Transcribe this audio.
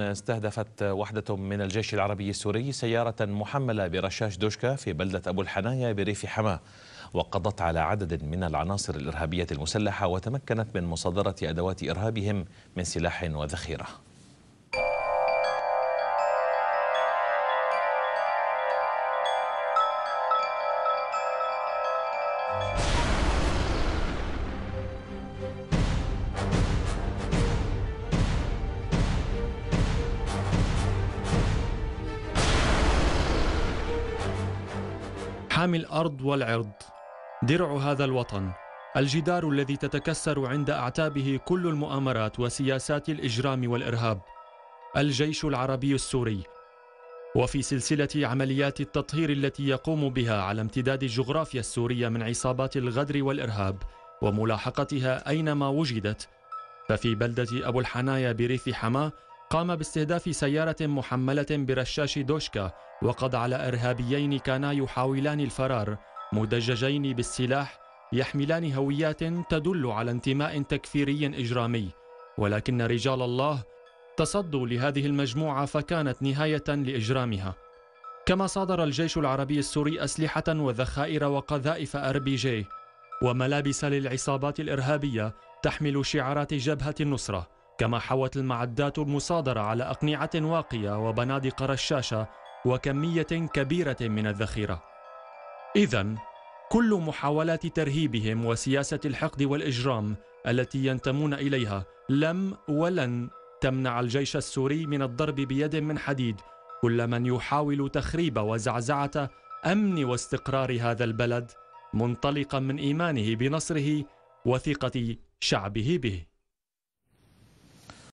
استهدفت وحدة من الجيش العربي السوري سيارة محملة برشاش دوشكا في بلدة أبو الحنايا بريف حماة وقضت على عدد من العناصر الإرهابية المسلحة وتمكنت من مصادرة أدوات إرهابهم من سلاح وذخيرة. حامي الأرض والعرض. درع هذا الوطن. الجدار الذي تتكسر عند أعتابه كل المؤامرات وسياسات الإجرام والإرهاب. الجيش العربي السوري. وفي سلسلة عمليات التطهير التي يقوم بها على امتداد الجغرافيا السورية من عصابات الغدر والإرهاب وملاحقتها أينما وجدت ففي بلدة أبو الحنايا بريف حماه قام باستهداف سيارة محملة برشاش دوشكا وقضى على إرهابيين كانا يحاولان الفرار مدججين بالسلاح يحملان هويات تدل على انتماء تكفيري إجرامي. ولكن رجال الله تصدوا لهذه المجموعة فكانت نهاية لإجرامها. كما صادر الجيش العربي السوري أسلحة وذخائر وقذائف أر بي جي وملابس للعصابات الإرهابية تحمل شعارات جبهة النصرة. كما حوت المعدات المصادرة على أقنعة واقية وبنادق رشاشة وكمية كبيرة من الذخيرة. إذا كل محاولات ترهيبهم وسياسة الحقد والإجرام التي ينتمون إليها لم ولن تمنع الجيش السوري من الضرب بيد من حديد كل من يحاول تخريب وزعزعة أمن واستقرار هذا البلد منطلقا من إيمانه بنصره وثقة شعبه به